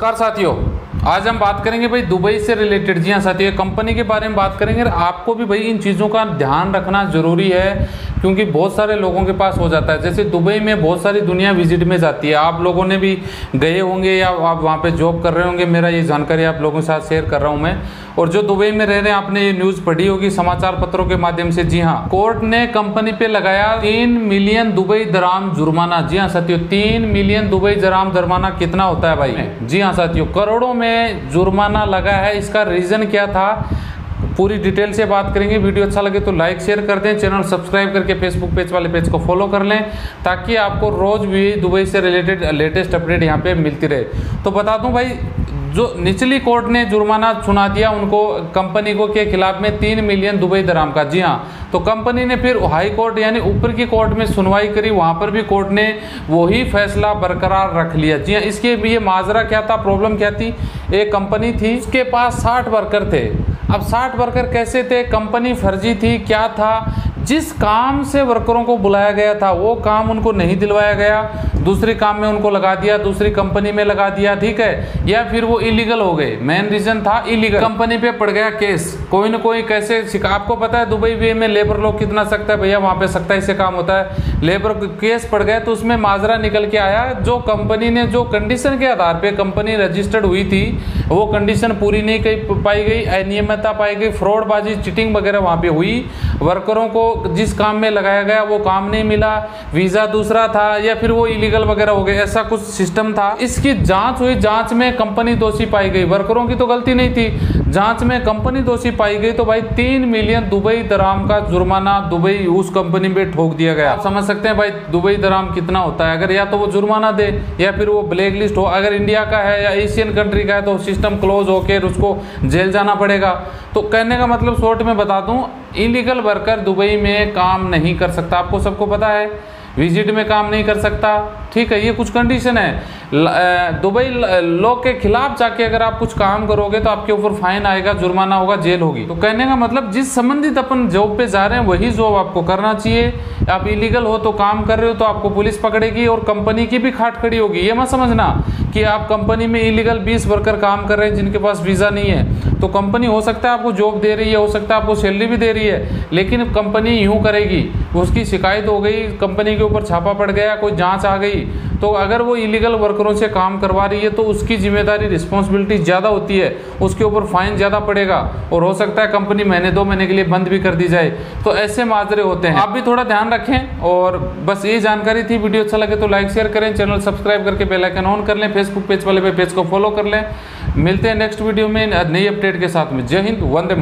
नमस्कार साथियों। आज हम बात करेंगे भाई दुबई से रिलेटेड जी हाँ साथियों कंपनी के बारे में बात करेंगे और आपको भी भाई इन चीज़ों का ध्यान रखना ज़रूरी है क्योंकि बहुत सारे लोगों के पास हो जाता है। जैसे दुबई में बहुत सारी दुनिया विज़िट में जाती है। आप लोगों ने भी गए होंगे या आप वहाँ पे जॉब कर रहे होंगे मेरा ये जानकारी आप लोगों के साथ शेयर कर रहा हूँ मैं। और जो दुबई में रह रहे हैं आपने ये न्यूज़ पढ़ी होगी समाचार पत्रों के माध्यम से। जी हाँ कोर्ट ने कंपनी पे लगाया तीन मिलियन दुबई दराम जुर्माना। जी हाँ साथियों तीन मिलियन दुबई दराम जुर्माना कितना होता है भाई? जी हाँ साथियों करोड़ों में जुर्माना लगा है, इसका रीजन क्या था? पूरी डिटेल से बात करेंगे। वीडियो अच्छा लगे तो लाइक शेयर कर दें। चैनल सब्सक्राइब करके फेसबुक पेज वाले पेज को फॉलो कर लें, ताकि आपको रोज भी दुबई से रिलेटेड लेटेस्ट अपडेट यहाँ पे मिलती रहे। तो बता दूँ भाई जो निचली कोर्ट ने जुर्माना सुना दिया, उनको कंपनी को के खिलाफ में तीन मिलियन दुबई दराम का। जी हाँ तो कंपनी ने फिर हाई कोर्ट यानी ऊपर की कोर्ट में सुनवाई करी, वहाँ पर भी कोर्ट ने वही फैसला बरकरार रख लिया। जी हाँ इसके ये माजरा क्या था, प्रॉब्लम क्या थी? एक कंपनी थी, उसके पास साठ वर्कर थे। अब 60 वर्कर कैसे थे? कंपनी फर्जी थी, क्या था? जिस काम से वर्करों को बुलाया गया था, वो काम उनको नहीं दिलवाया गया। दूसरे काम में उनको लगा दिया, दूसरी कंपनी में लगा दिया, ठीक है? या फिर वो इलीगल हो गए। मेन रीजन था इलीगल कंपनी पे पड़ गया केस कोई ना कोई कैसे आपको पता है, दुबई वे में लेबर लोग कितना सकता है भैया? वहाँ पे सकता है से काम होता है। लेबर केस पड़ गया तो उसमें माजरा निकल के आया। जो कंपनी ने जो कंडीशन के आधार पर कंपनी रजिस्टर्ड हुई थी, वो कंडीशन पूरी नहीं पाई गई, अनियमितता पाई गई, फ्रॉडबाजी चिटिंग वगैरह वहाँ पे हुई। वर्करों को जिस काम में लगाया गया, वो काम नहीं मिला, वीज़ा दूसरा था, या फिर वो इलीगल वगैरह हो गए, ऐसा कुछ सिस्टम था। इसकी जाँच हुई, जाँच में कंपनी दोषी पाई गई। वर्करों की तो गलती नहीं थी। जाँच में कंपनी दोषी पाई गई तो भाई तीन मिलियन दुबई दराम का जुर्माना दुबई उस कंपनी में ठोक दिया गया। आप समझ सकते हैं भाई, दुबई दराम कितना होता है। अगर या तो वो जुर्माना दे, या फिर वो ब्लैक लिस्ट हो। अगर इंडिया का है या एशियन कंट्री का है तो सिस्टम क्लोज होकर उसको जेल जाना पड़ेगा। तो कहने का मतलब शॉर्ट में बता दूँ इलीगल वर्कर दुबई में काम नहीं कर सकता। आपको सबको पता है विज़िट में काम नहीं कर सकता। ठीक है, ये कुछ कंडीशन है। दुबई लॉ के खिलाफ जाके अगर आप कुछ काम करोगे तो आपके ऊपर फाइन आएगा, जुर्माना होगा, जेल होगी। तो कहने का मतलब जिस संबंधित अपन जॉब पे जा रहे हैं, वही जॉब आपको करना चाहिए। आप इलीगल हो तो काम कर रहे हो तो आपको पुलिस पकड़ेगी और कंपनी की भी खाट खड़ी होगी। ये मत समझना कि आप कंपनी में इलीगल 20 वर्कर काम कर रहे हैं, जिनके पास वीज़ा नहीं है। तो कंपनी हो सकता है आपको जॉब दे रही है, हो सकता है आपको सैलरी भी दे रही है, लेकिन कंपनी यूँ करेगी, उसकी शिकायत हो गई कंपनी के ऊपर छापा पड़ गया, कोई जाँच आ गई तो अगर वो इलीगल वर्करों से काम करवा रही है तो उसकी ज़िम्मेदारी रिस्पॉन्सिबिलिटी ज़्यादा होती है। उसके ऊपर फाइन ज़्यादा पड़ेगा और हो सकता है कंपनी महीने दो महीने के लिए बंद भी कर दी जाए। तो ऐसे माजरे होते हैं। आप भी थोड़ा ध्यान रखें और बस ये जानकारी थी। वीडियो अच्छा लगे तो लाइक शेयर करें। चैनल सब्सक्राइब करके बेलाइकन ऑन कर लें। फेसबुक पेज वाले पे पेज को फॉलो कर लें। मिलते हैं नेक्स्ट वीडियो में नई अपडेट के साथ में। जय हिंद, वंदे